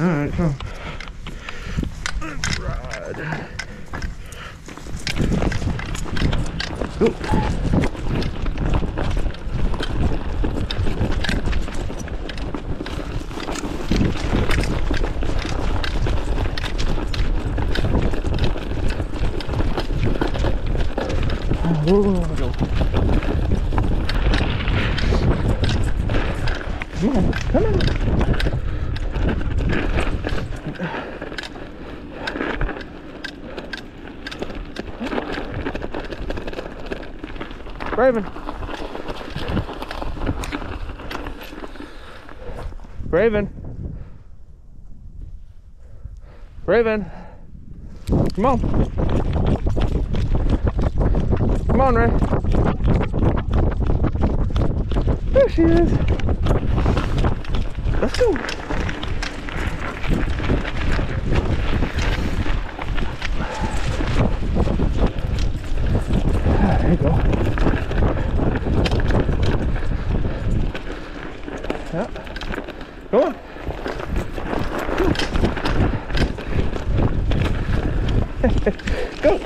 Alright, come. Let's ride. Oop. Oh, go? Come on, come on. Raven. Raven. Raven. Come on. Come on, Ray. There she is. Let's go. Ah, There you go. Yeah. Go on. Go.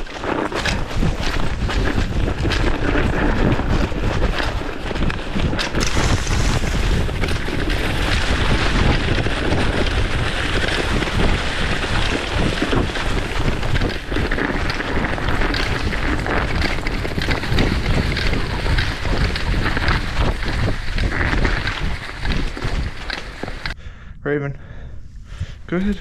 Raven. Go ahead.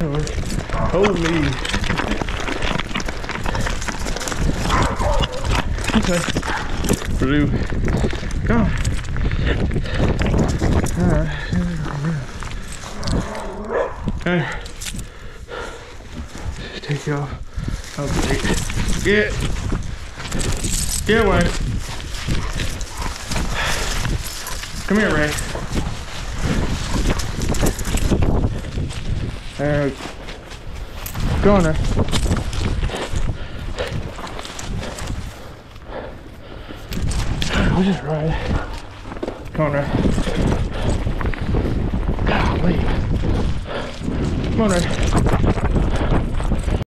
Hold me. Okay. Blue. Go. Alright. Okay. Take you off. Okay. Get. Get away. Come here, Ray. Uh, on there. We'll just ride. Come. Golly. There.